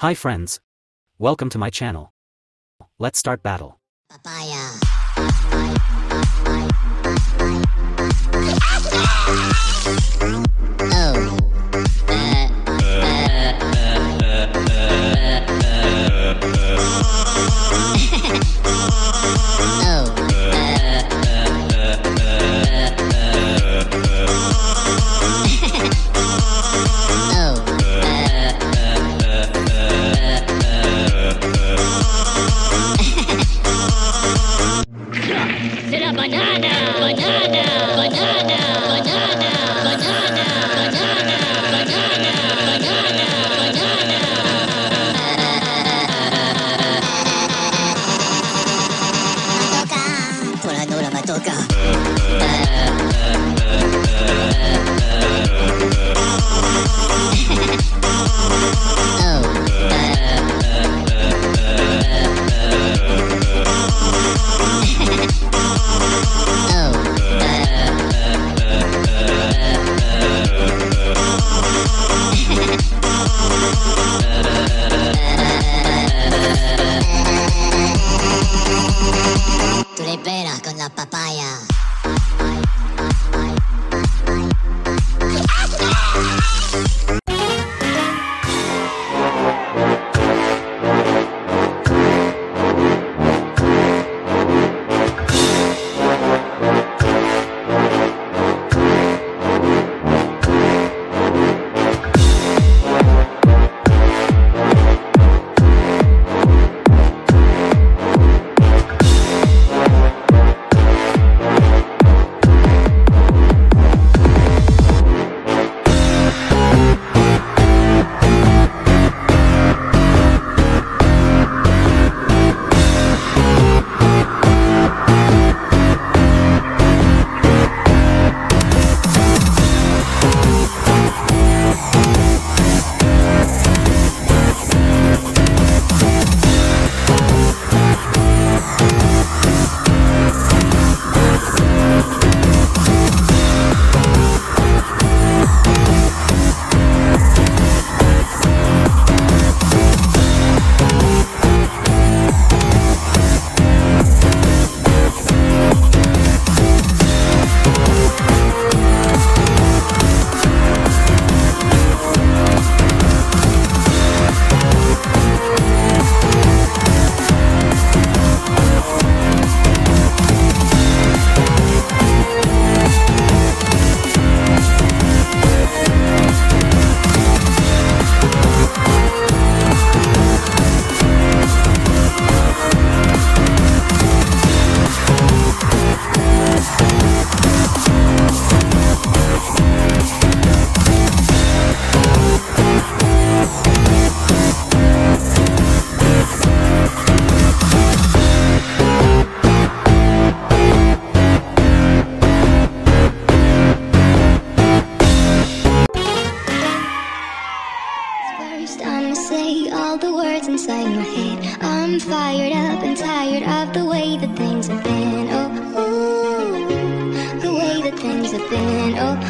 Hi friends. Welcome to my channel. Let's start battle. Papaya. Oh. fired up and tired of the way that things have been. Oh, ooh, the way that things have been. Oh.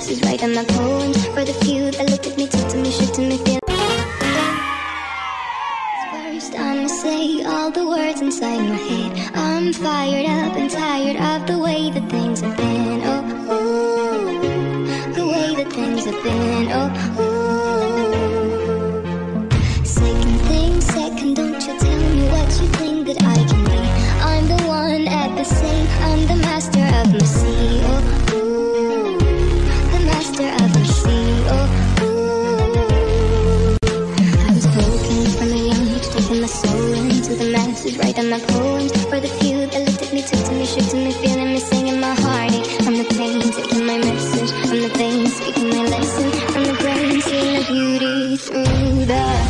The masses, writing my poems for the few that looked at me, took to me, shook to me, feel. First, I'ma say all the words inside my head. I'm fired up and tired of the way that things have been. Oh, ooh, the way that things have been. Oh, poems for the few that looked at me, took to me, shook to me, feeling me, singing my heartache. From the pain, taking my message, from the pain, speaking my lesson, from the brain, seeing the beauty through the.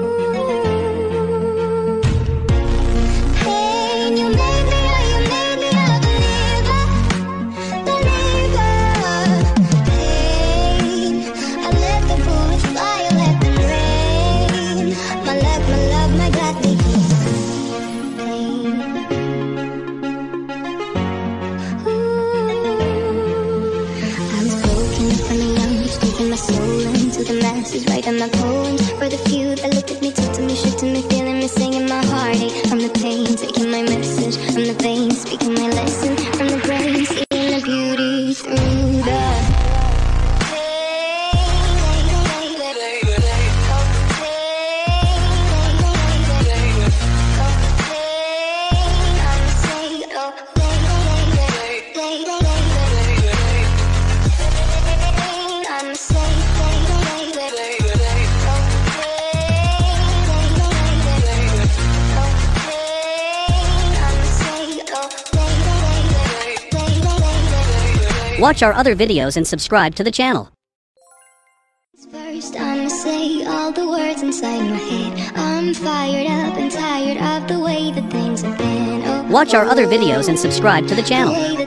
Masses, writing my poems for the few that Watch our other videos and subscribe to the channel. First, I'ma say all the words inside my head. I'm fired up and tired of the way that things have been. Oh, Watch our other oh, videos and subscribe to the the channel. way